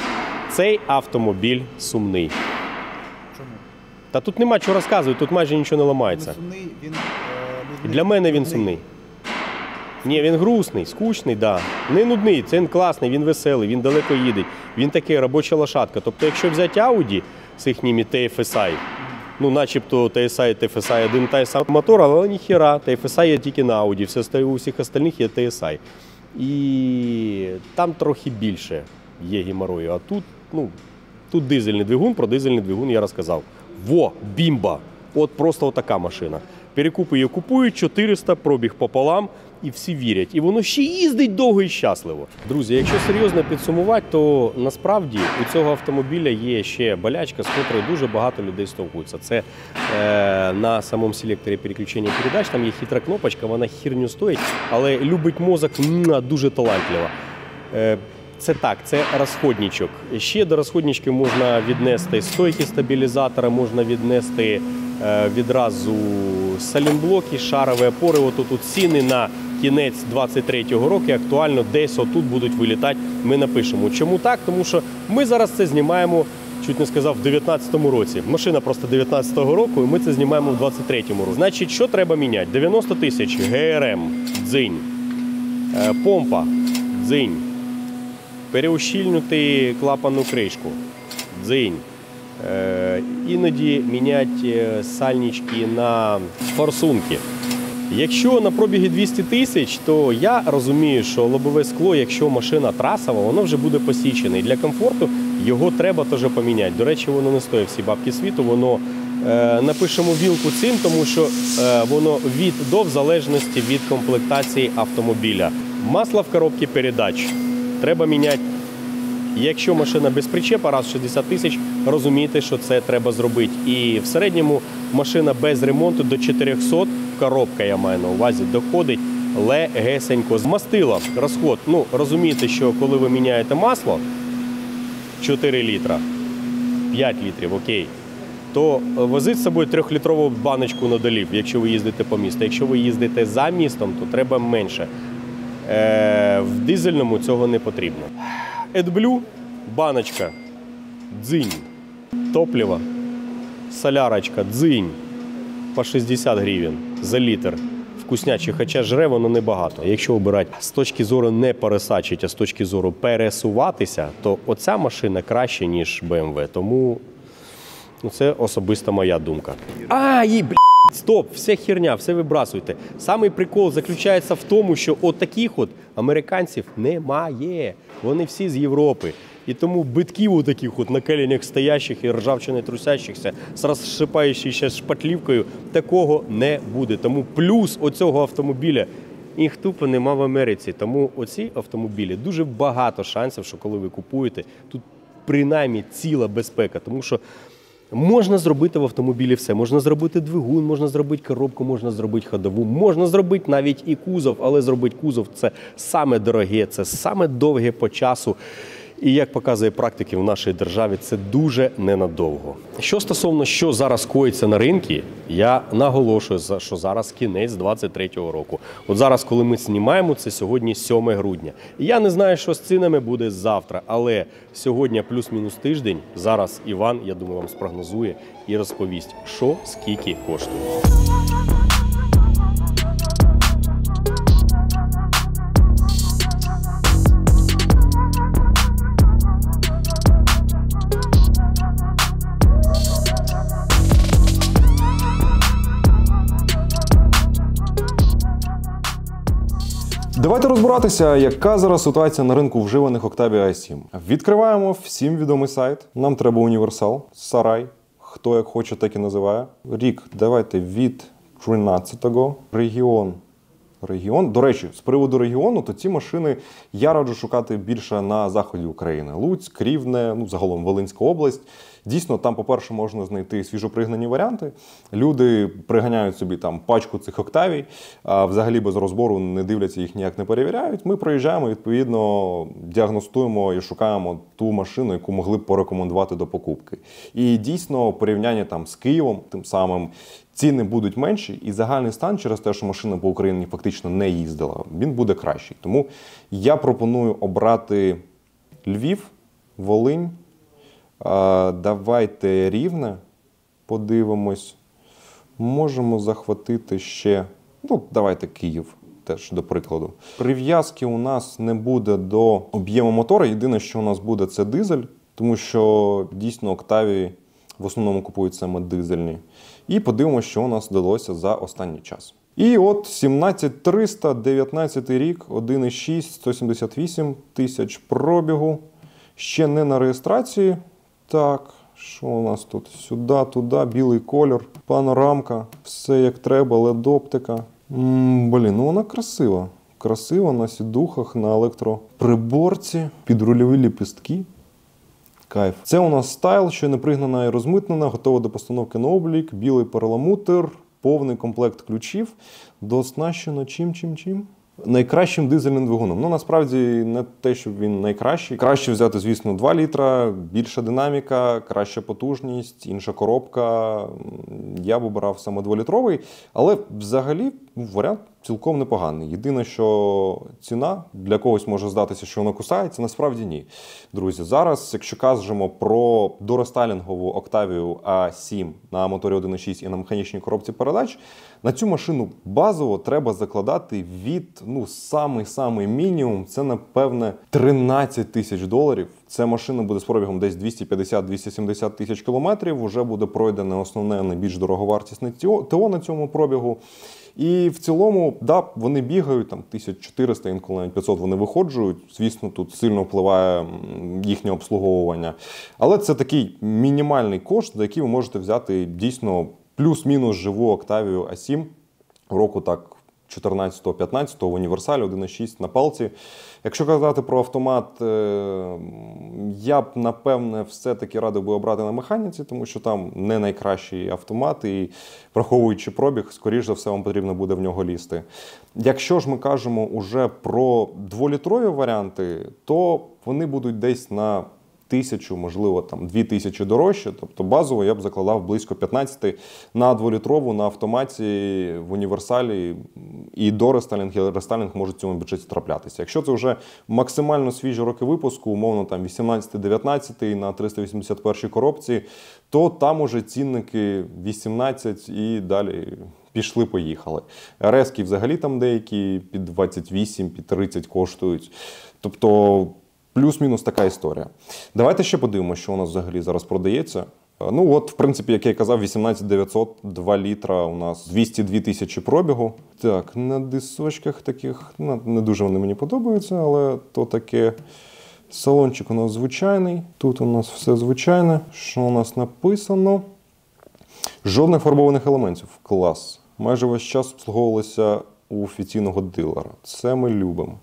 цей автомобіль сумний. Чому? Та тут нема чого розказувати, тут майже нічого не ламається. Сумний, він е, Для мене він сумний. Ні, він грустний, скучний, да. Не нудний, це він класний, він веселий, він далеко їде. Він такий робоча лошадка. Тобто, якщо взяти Audi з їхніми TFSI, ну начебто TSI і TFSI один та й сам мотор, але ніхіра, TFSI є тільки на Audi, все, у всіх остальних є TSI. І там трохи більше є геморою. А тут, ну, тут дизельний двигун, про дизельний двигун я розказав. Во, бімба! От просто отака машина. Перекупи її купують 400 пробіг пополам, і всі вірять. І воно ще їздить довго і щасливо. Друзі, якщо серйозно підсумувати, то насправді у цього автомобіля є ще болячка, з котрою дуже багато людей стовкуються. Це е, на самому селекторі переключення передач. Там є хитра кнопочка, вона хірню стоїть, але любить мозок м, дуже талантлива. Е, це так, це розходничок. Ще до розходнички можна віднести стойки стабілізатора, можна віднести е, відразу салінблоки, шарові опори. От тут ціни на кінець 23-го року актуально десь отут будуть вилітати. Ми напишемо. Чому так? Тому що ми зараз це знімаємо. Чуть не сказав в 19-му році. Машина просто 19-го року, і ми це знімаємо в 23-му році. Значить, що треба міняти? 90 тисяч ГРМ, дзинь, Е, помпа, дзинь, переущільнути клапанну кришку, дзинь. Е, Іноді міняти е, сальнички на форсунки. Якщо на пробігі 200 тисяч, то я розумію, що лобове скло, якщо машина трасова, воно вже буде посічене. І для комфорту його треба теж поміняти. До речі, воно не стоїть всі бабки світу. Воно е, напишемо вілку цим, тому що е, воно від до в залежності від комплектації автомобіля. Масло в коробці передач треба міняти Якщо машина без причепа, раз в 60 тисяч, розумійте, що це треба зробити. І в середньому машина без ремонту до 400, коробка я маю на увазі, доходить легесенько. З мастила розход. Ну, розумієте, що коли ви міняєте масло 4 літра, 5 літрів, окей, то возить з собою трьохлітрову баночку на долів, якщо ви їздите по місту. Якщо ви їздите за містом, то треба менше. Е, в дизельному цього не потрібно. AdBlue, баночка, дзинь, топливо, солярочка, дзинь по 60 гривень за літр. Вкусняче, хоча жре воно небагато. Якщо обирати з точки зору не пересачити, а з точки зору пересуватися, то оця машина краще, ніж BMW. Тому ну, це особиста моя думка. А, їй, бля, стоп, вся херня, все вибрасуйте. Самий прикол заключається в тому, що от таких от американців немає. Вони всі з Європи. І тому битків у таких от на коленях стоящих і ржавчини трусящихся з розшипаючою шпатлівкою такого не буде. Тому плюс оцього автомобіля їх тупо нема в Америці. Тому оці автомобілі дуже багато шансів, що коли ви купуєте, тут принаймні ціла безпека. Тому що Можна зробити в автомобілі все. Можна зробити двигун, можна зробити коробку, можна зробити ходову, можна зробити навіть і кузов, але зробити кузов це саме дороге, це саме довге по часу. І як показує практики в нашій державі, це дуже ненадовго. Що стосовно що зараз коїться на ринку, я наголошую, що зараз кінець 23-го року. От зараз, коли ми знімаємо, це сьогодні 7 грудня. Я не знаю, що з цінами буде завтра, але сьогодні плюс-мінус тиждень. Зараз Іван, я думаю, вам спрогнозує і розповість, що скільки коштує. Давайте розбиратися, яка зараз ситуація на ринку вживаних Octavia i7. Відкриваємо всім відомий сайт. Нам треба універсал, сарай. Хто як хоче, так і називає. Рік давайте від 13-го. Регіон Регіон. До речі, з приводу регіону, то ці машини я раджу шукати більше на заході України: Луцьк, Рівне, ну загалом Волинська область. Дійсно, там, по-перше, можна знайти свіжопригнані варіанти. Люди приганяють собі там пачку цих октавій, а взагалі без розбору не дивляться, їх ніяк не перевіряють. Ми проїжджаємо, відповідно, діагностуємо і шукаємо ту машину, яку могли б порекомендувати до покупки. І дійсно, порівняння там з Києвом, тим самим. Ціни будуть менші, і загальний стан через те, що машина по Україні фактично не їздила, він буде кращий. Тому я пропоную обрати Львів, Волинь. Давайте рівне подивимось. Можемо захватити ще. Ну, давайте Київ. Теж до прикладу. Прив'язки у нас не буде до об'єму мотора. Єдине, що у нас буде, це дизель, тому що дійсно Октавії в основному купують саме дизельні. І подивимося, що у нас вдалося за останній час. І от 17300, 19 рік, 1,6, 178 тисяч пробігу. Ще не на реєстрації. Так, що у нас тут? Сюди, туди, білий колір, панорамка, все як треба, ледоптика. Блін, ну вона красива. Красива на сідухах, на електроприборці, підрульові ліпістки. Кайф. Це у нас стайл, що не пригнана і розмитнена, готова до постановки на облік, білий перламутр, повний комплект ключів, дооснащено чим, чим, чим. Найкращим дизельним двигуном. Ну насправді не те, щоб він найкращий. Краще взяти, звісно, 2 літра, більша динаміка, краща потужність, інша коробка. Я б обирав саме 2-літровий, але взагалі ну, варіант цілком непоганий. Єдине, що ціна для когось може здатися, що вона кусається, насправді ні. Друзі, зараз, якщо кажемо про дорестайлінгову Octavia A7 на моторі 1.6 і на механічній коробці передач, на цю машину базово треба закладати від ну самий-самий мінімум. Це напевне 13 тисяч доларів. Ця машина буде з пробігом десь 250-270 тисяч кілометрів. Уже буде пройдене основне найбільш дороговартісне ТО на цьому пробігу. І в цілому, да, вони бігають там 1400, інколи навіть 500 вони виходжують. Звісно, тут сильно впливає їхнє обслуговування. Але це такий мінімальний кошт, за який ви можете взяти дійсно плюс-мінус живу Octavia A7 року так 14-15 в універсалі 1.6 на палці. Якщо казати про автомат, е, я б напевне все-таки радив би обрати на механіці, тому що там не найкращий автомат, і враховуючи пробіг, скоріш за все, вам потрібно буде в нього лізти. Якщо ж ми кажемо уже про дволітрові варіанти, то вони будуть десь на тисячу, можливо, там дві тисячі дорожче. Тобто базово я б закладав близько 15 на дволітрову на автоматі в універсалі. І до рестайлінг, і рестайлінг можуть в цьому бюджеті траплятися. Якщо це вже максимально свіжі роки випуску, умовно там 18-19 на 381 коробці, то там уже цінники 18 і далі. Пішли, поїхали. РСки взагалі там деякі під 28, під 30 коштують. Тобто плюс-мінус така історія. Давайте ще подивимося, що у нас взагалі зараз продається. Ну от, в принципі, як я казав, 18900, 2 літра у нас 202 тисячі пробігу. Так, на дисочках таких не дуже вони мені подобаються, але то таке. Салончик у нас звичайний. Тут у нас все звичайне. Що у нас написано? Жодних фарбованих елементів. Клас. Майже весь час обслуговувалося у офіційного дилера. Це ми любимо.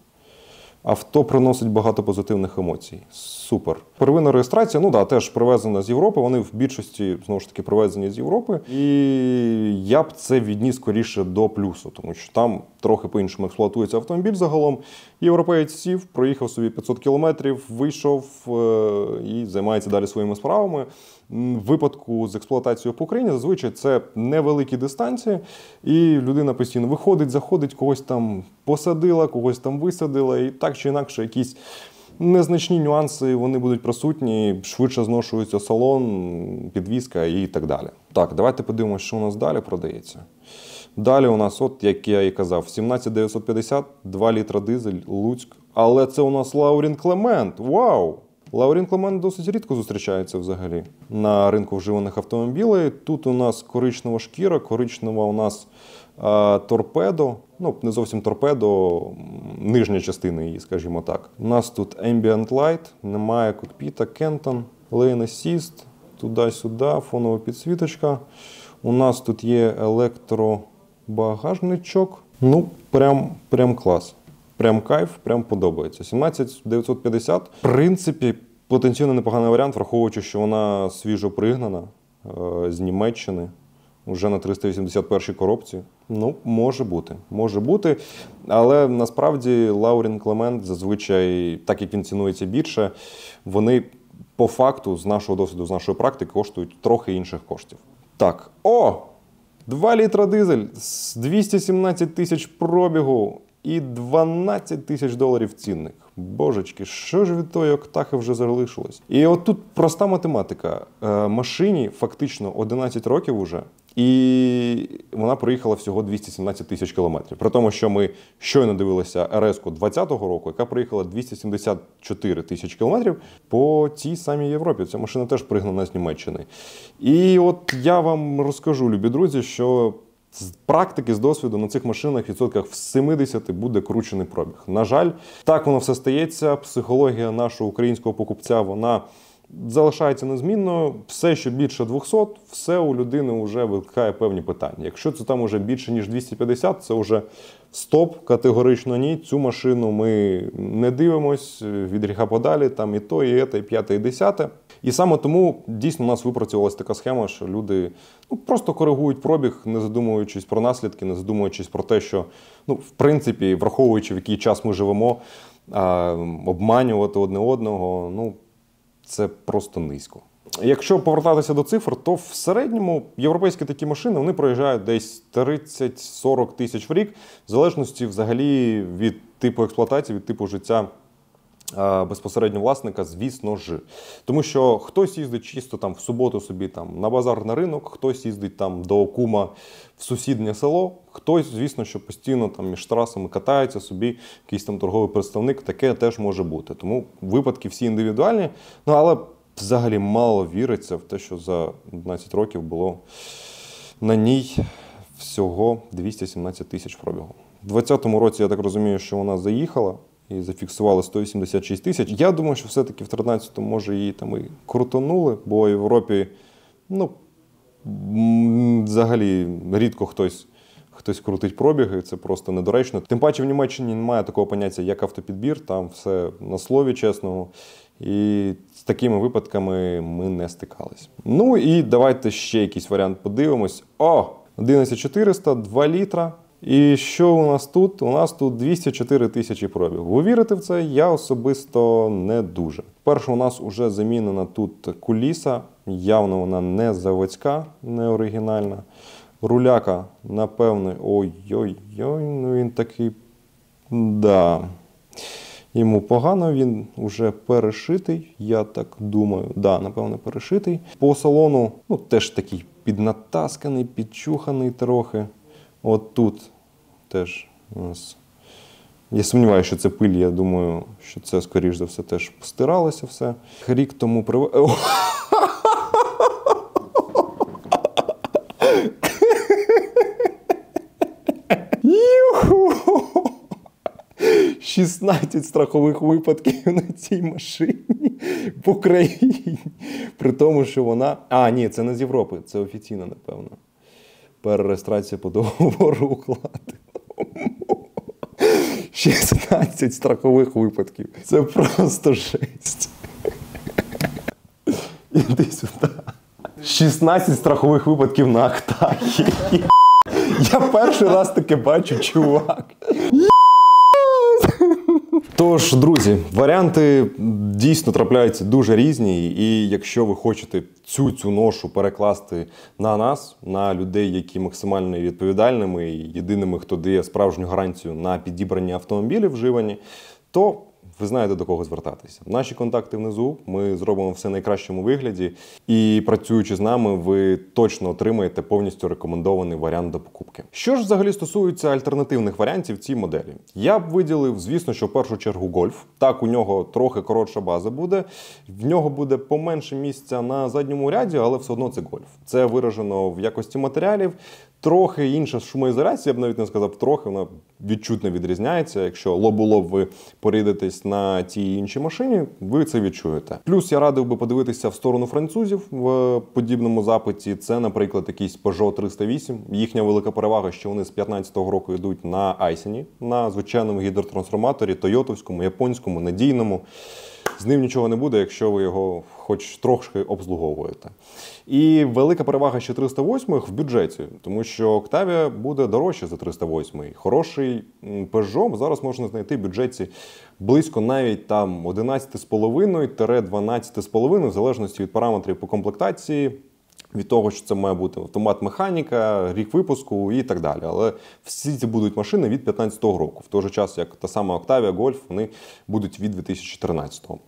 Авто приносить багато позитивних емоцій. Супер. Первинна реєстрація, ну да, теж привезена з Європи. Вони в більшості знову ж таки привезені з Європи. І я б це відніс скоріше до плюсу, тому що там трохи по-іншому експлуатується автомобіль загалом. Європеєць сів, проїхав собі 500 кілометрів, вийшов е- і займається далі своїми справами. Випадку з експлуатацією по Україні зазвичай це невеликі дистанції, і людина постійно виходить, заходить, когось там посадила, когось там висадила, і так чи інакше якісь незначні нюанси вони будуть присутні, швидше зношується салон, підвізка і так далі. Так, давайте подивимося, що у нас далі продається. Далі у нас, от як я і казав, 17950, 2 літра дизель, Луцьк. Але це у нас Laurin & Klement. Вау! Laurin & Klement досить рідко зустрічається взагалі на ринку вживаних автомобілей. Тут у нас коричнева шкіра, коричнева у нас е, торпедо. Ну, не зовсім торпедо, нижня частина її, скажімо так. У нас тут Ambient Light, немає кокпіта, Canton, Lane Assist, туди-сюди, фонова підсвіточка. У нас тут є електробагажничок. Ну, прям, прям клас. Прям кайф, прям подобається. 17950, в принципі, потенційно непоганий варіант, враховуючи, що вона свіжо пригнана е, з Німеччини. Вже на 381-й коробці. Ну, може бути, може бути. Але насправді Лаурін Клемент зазвичай, так як він цінується більше, вони по факту з нашого досвіду, з нашої практики, коштують трохи інших коштів. Так, о! 2 літра дизель з 217 тисяч пробігу і 12 тисяч доларів цінник. Божечки, що ж від тої октахи вже залишилось? І от тут проста математика. Е, машині фактично 11 років уже, і вона проїхала всього 217 тисяч кілометрів. При тому, що ми щойно дивилися РС-ку 2020 року, яка проїхала 274 тисячі кілометрів по цій самій Європі. Ця машина теж пригнана з Німеччини. І от я вам розкажу, любі друзі, що з практики, з досвіду на цих машинах відсотках в 70 буде кручений пробіг. На жаль, так воно все стається. Психологія нашого українського покупця вона залишається незмінною. Все, що більше 200, все у людини вже викликає певні питання. Якщо це там уже більше ніж 250, це вже стоп, категорично ні. Цю машину ми не дивимось від гріха подалі. Там і то, і те, і п'яте, і десяте. І саме тому дійсно у нас випрацьовувалася така схема, що люди ну, просто коригують пробіг, не задумуючись про наслідки, не задумуючись про те, що ну, в принципі, враховуючи, в який час ми живемо, а, обманювати одне одного, ну це просто низько. Якщо повертатися до цифр, то в середньому європейські такі машини вони проїжджають десь 30-40 тисяч в рік, в залежності взагалі від типу експлуатації, від типу життя безпосередньо власника, звісно ж. Тому що хтось їздить чисто там в суботу собі там на базар на ринок, хтось їздить там до кума в сусіднє село, хтось, звісно, що постійно там між трасами катається собі, якийсь там торговий представник, таке теж може бути. Тому випадки всі індивідуальні. Ну але взагалі мало віриться в те, що за 11 років було на ній всього 217 тисяч пробігу. У 2020 році, я так розумію, що вона заїхала і зафіксували 186 тисяч. Я думаю, що все-таки в 13-му, може, її там і крутонули, бо в Європі, ну, взагалі рідко хтось. Хтось крутить пробіги, це просто недоречно. Тим паче в Німеччині немає такого поняття, як автопідбір, там все на слові чесному. І з такими випадками ми не стикались. Ну і давайте ще якийсь варіант подивимось. О! 11400, 2 літра. І що у нас тут? У нас тут 204 тисячі пробігу. Ви вірите в це? Я особисто не дуже. Перше, у нас вже замінена тут куліса. Явно вона не заводська, не оригінальна. Руляка, напевне, ой-ой-ой, ну він такий. Да. Йому погано, він вже перешитий, я так думаю. Да, напевно, перешитий. По салону, ну, теж такий піднатасканий, підчуханий трохи. От тут теж у нас. Я сумніваюся, що це пиль, я думаю, що це, скоріш за все, теж постиралося все. Рік тому прив... О! 16 страхових випадків на цій машині в Україні. При тому, що вона. А, ні, це не з Європи, це офіційно, напевно. Перереєстрація по договору укладу. 16 страхових випадків. Це просто жесть. Іди сюди. 16 страхових випадків на Актахі. Я перший раз таке бачу, чувак. Тож, друзі, варіанти дійсно трапляються дуже різні, і якщо ви хочете цю цю ношу перекласти на нас, на людей, які максимально відповідальними і єдиними, хто дає справжню гарантію на підібрані автомобілі вживані, то ви знаєте до кого звертатися. Наші контакти внизу. Ми зробимо все в найкращому вигляді. І працюючи з нами, ви точно отримаєте повністю рекомендований варіант до покупки. Що ж взагалі стосується альтернативних варіантів цій моделі, я б виділив, звісно, що в першу чергу гольф. Так, у нього трохи коротша база буде. В нього буде поменше місця на задньому ряді, але все одно це гольф. Це виражено в якості матеріалів. Трохи інша шумоізоляція, я б навіть не сказав трохи, вона відчутно відрізняється. Якщо лоб у лоб ви порідитесь на тій іншій машині, ви це відчуєте. Плюс я радив би подивитися в сторону французів в подібному запиті. Це, наприклад, якийсь Peugeot 308. Їхня велика перевага, що вони з 15-го року йдуть на Айсені, на звичайному гідротрансформаторі, тойотовському, японському, надійному. З ним нічого не буде, якщо ви його хоч трошки обслуговуєте. І велика перевага ще 308 в бюджеті, тому що Octavia буде дорожче за 308. Хороший Peugeot зараз можна знайти в бюджеті близько навіть там 11,5-12,5, в залежності від параметрів по комплектації. Від того, що це має бути автомат механіка, рік випуску і так далі. Але всі ці будуть машини від 15-го року, в той же час, як та сама Octavia, Golf, вони будуть від 2014-го.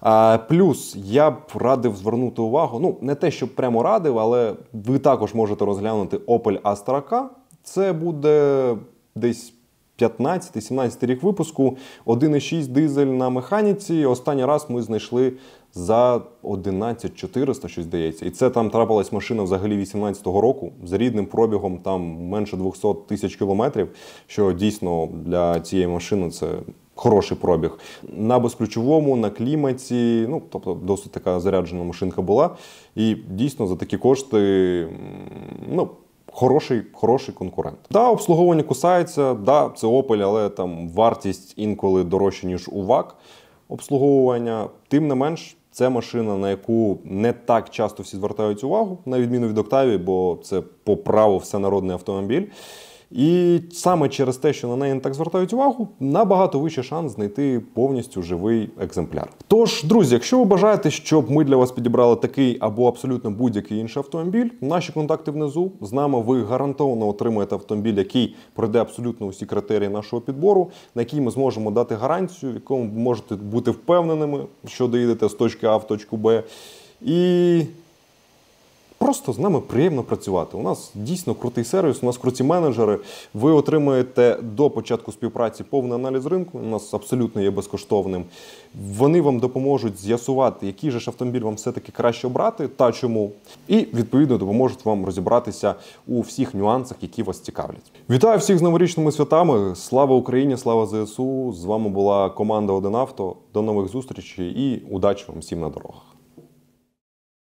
А, плюс я б радив звернути увагу, ну не те, щоб прямо радив, але ви також можете розглянути Opel Astra K. Це буде десь 15-17 рік випуску, 1,6 дизель на механіці. Останній раз ми знайшли за 11400, щось здається. І це там трапилась машина взагалі 18-го року з рідним пробігом там менше 200 тисяч кілометрів, що дійсно для цієї машини це. Хороший пробіг на безключовому, на кліматі. Ну тобто, досить така заряджена машинка була. І дійсно за такі кошти, ну хороший, хороший конкурент. Да, обслуговування кусається, да, це Opel, але там вартість інколи дорожча, ніж у ВАК обслуговування. Тим не менш, це машина, на яку не так часто всі звертають увагу, на відміну від Octavia, бо це по праву всенародний автомобіль. І саме через те, що на неї не так звертають увагу, набагато вищий шанс знайти повністю живий екземпляр. Тож, друзі, якщо ви бажаєте, щоб ми для вас підібрали такий або абсолютно будь-який інший автомобіль, наші контакти внизу. З нами ви гарантовано отримаєте автомобіль, який пройде абсолютно усі критерії нашого підбору, на який ми зможемо дати гарантію, в якому ви можете бути впевненими, що доїдете з точки А в точку Б. І Просто з нами приємно працювати. У нас дійсно крутий сервіс, у нас круті менеджери. Ви отримуєте до початку співпраці повний аналіз ринку. У нас абсолютно є безкоштовним. Вони вам допоможуть з'ясувати, який же ж автомобіль вам все-таки краще обрати та чому. І відповідно допоможуть вам розібратися у всіх нюансах, які вас цікавлять. Вітаю всіх з новорічними святами! Слава Україні! Слава ЗСУ! З вами була команда Один Авто. До нових зустрічей і удачі вам всім на дорогах.